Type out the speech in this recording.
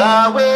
away.